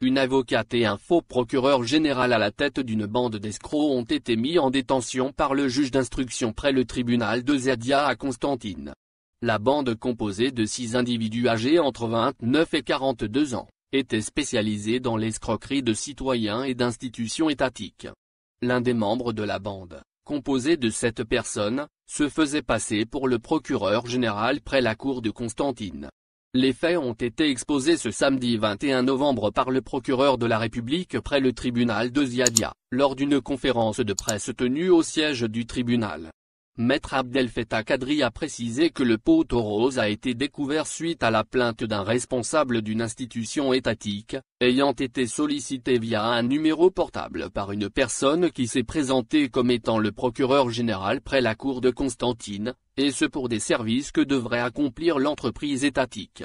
Une avocate et un faux procureur général à la tête d'une bande d'escrocs ont été mis en détention par le juge d'instruction près le tribunal de Zadia à Constantine. La bande composée de six individus âgés entre 29 et 42 ans, était spécialisée dans l'escroquerie de citoyens et d'institutions étatiques. L'un des membres de la bande, composé de sept personnes, se faisait passer pour le procureur général près la cour de Constantine. Les faits ont été exposés ce samedi 21 novembre par le procureur de la République près le tribunal de Ziadia, lors d'une conférence de presse tenue au siège du tribunal. Maître Abdel Fattah Kadri a précisé que le poteau rose a été découvert suite à la plainte d'un responsable d'une institution étatique, ayant été sollicité via un numéro portable par une personne qui s'est présentée comme étant le procureur général près la cour de Constantine, et ce pour des services que devrait accomplir l'entreprise étatique.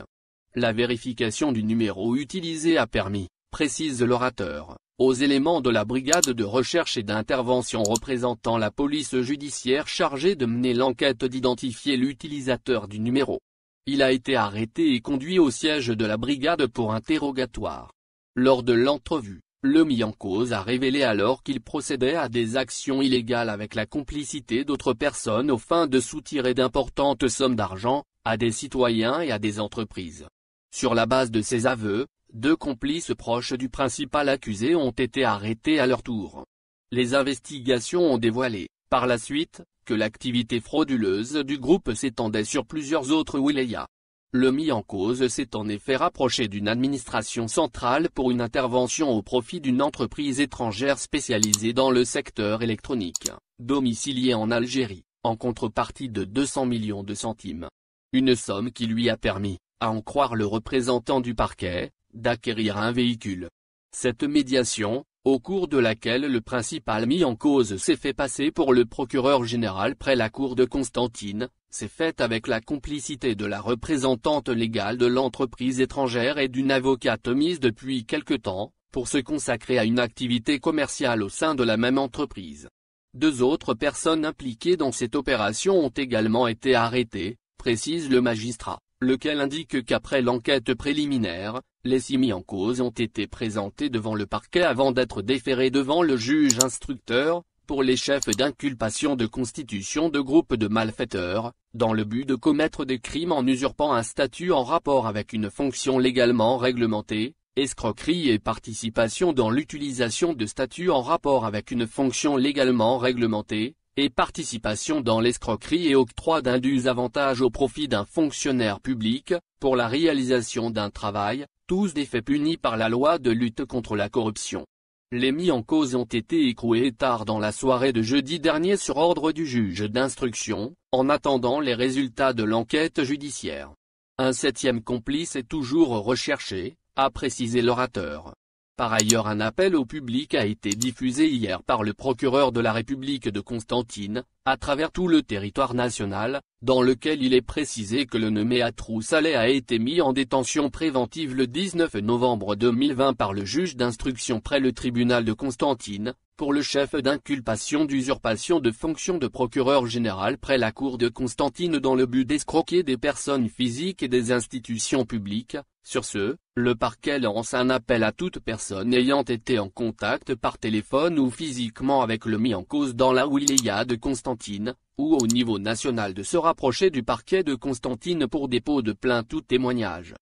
La vérification du numéro utilisé a permis, précise l'orateur, aux éléments de la brigade de recherche et d'intervention représentant la police judiciaire chargée de mener l'enquête d'identifier l'utilisateur du numéro. Il a été arrêté et conduit au siège de la brigade pour interrogatoire. Lors de l'entrevue, le mis en cause a révélé alors qu'il procédait à des actions illégales avec la complicité d'autres personnes aux fins de soutirer d'importantes sommes d'argent, à des citoyens et à des entreprises. Sur la base de ses aveux, deux complices proches du principal accusé ont été arrêtés à leur tour. Les investigations ont dévoilé, par la suite, que l'activité frauduleuse du groupe s'étendait sur plusieurs autres wilayas. Le mis en cause s'est en effet rapproché d'une administration centrale pour une intervention au profit d'une entreprise étrangère spécialisée dans le secteur électronique, domiciliée en Algérie, en contrepartie de 200 millions de centimes. Une somme qui lui a permis, à en croire le représentant du parquet, d'acquérir un véhicule. Cette médiation, au cours de laquelle le principal mis en cause s'est fait passer pour le procureur général près la cour de Constantine, s'est faite avec la complicité de la représentante légale de l'entreprise étrangère et d'une avocate mise depuis quelque temps, pour se consacrer à une activité commerciale au sein de la même entreprise. Deux autres personnes impliquées dans cette opération ont également été arrêtées, précise le magistrat lequel indique qu'après l'enquête préliminaire, les six mis en cause ont été présentés devant le parquet avant d'être déférés devant le juge instructeur, pour les chefs d'inculpation de constitution de groupes de malfaiteurs, dans le but de commettre des crimes en usurpant un statut en rapport avec une fonction légalement réglementée, escroquerie et participation dans l'utilisation de statuts en rapport avec une fonction légalement réglementée, et participation dans l'escroquerie et octroi d'indus avantages au profit d'un fonctionnaire public, pour la réalisation d'un travail, tous des faits punis par la loi de lutte contre la corruption. Les mis en cause ont été écroués tard dans la soirée de jeudi dernier sur ordre du juge d'instruction, en attendant les résultats de l'enquête judiciaire. Un septième complice est toujours recherché, a précisé l'orateur. Par ailleurs un appel au public a été diffusé hier par le procureur de la République de Constantine, à travers tout le territoire national, dans lequel il est précisé que le nommé Atrou Saleh a été mis en détention préventive le 19 novembre 2020 par le juge d'instruction près le tribunal de Constantine, pour le chef d'inculpation d'usurpation de fonction de procureur général près la cour de Constantine dans le but d'escroquer des personnes physiques et des institutions publiques. Sur ce, le parquet lance un appel à toute personne ayant été en contact par téléphone ou physiquement avec le mis en cause dans la wilaya de Constantine, ou au niveau national de se rapprocher du parquet de Constantine pour dépôt de plainte ou témoignage.